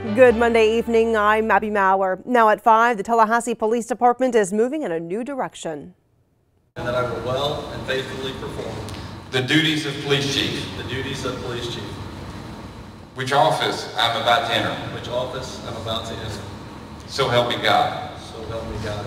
Good Monday evening. I'm Abby Maurer. Now at 5, the Tallahassee Police Department is moving in a new direction. And that I will well and faithfully perform the duties of police chief, the duties of police chief, which office I'm about to enter. which office I'm about to enter. So help me God. So help me God.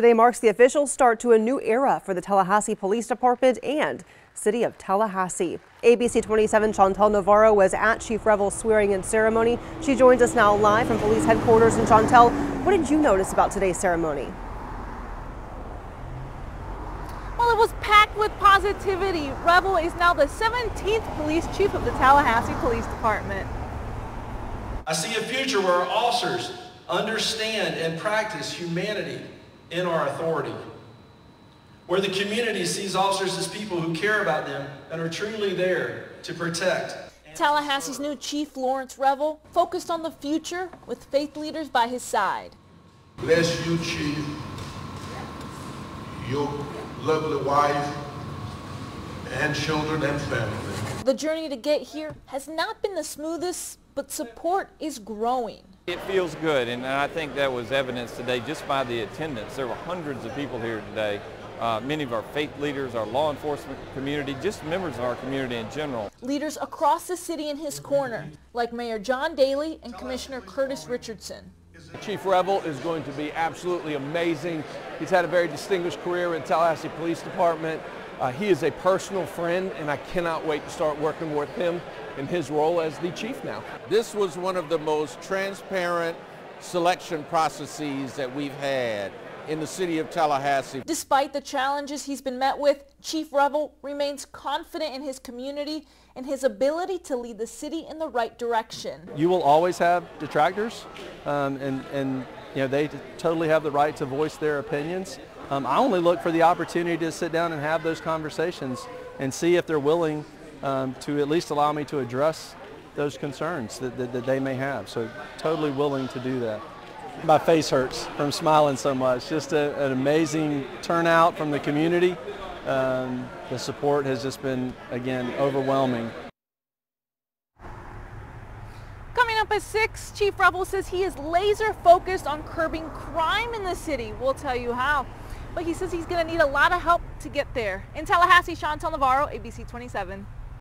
Today marks the official start to a new era for the Tallahassee Police Department and City of Tallahassee. ABC 27 Chantel Navarro was at Chief Revell's swearing-in ceremony. She joins us now live from police headquarters. And Chantel, what did you notice about today's ceremony? Well, it was packed with positivity. Revell is now the 17th police chief of the Tallahassee Police Department. I see a future where our officers understand and practice humanity in our authority. Where the community sees officers as people who care about them and are truly there to protect. Tallahassee's new chief, Lawrence Revell, focused on the future with faith leaders by his side. Bless you, Chief, your lovely wife, and children and family. The journey to get here has not been the smoothest, but support is growing. It feels good, and I think that was evidenced today just by the attendance. There were hundreds of people here today. Uh, many of our faith leaders, our law enforcement community, just members of our community in general. Leaders across the city in his corner, like Mayor John Dailey and Commissioner Curtis Richardson. Chief Revell is going to be absolutely amazing. He's had a very distinguished career in Tallahassee Police Department. Uh, he is a personal friend, and I cannot wait to start working with him in his role as the chief now. This was one of the most transparent selection processes that we've had in the city of Tallahassee. Despite the challenges he's been met with, Chief Revell remains confident in his community and his ability to lead the city in the right direction. You will always have detractors, um, and, and you know, they totally have the right to voice their opinions. Um, I only look for the opportunity to sit down and have those conversations and see if they're willing um, to at least allow me to address those concerns that, that, that they may have. So totally willing to do that. My face hurts from smiling so much. Just a, an amazing turnout from the community. Um, the support has just been, again, overwhelming. Coming 6, Chief Revell says he is laser focused on curbing crime in the city. We'll tell you how. But he says he's going to need a lot of help to get there. In Tallahassee, Chantel Navarro, ABC 27.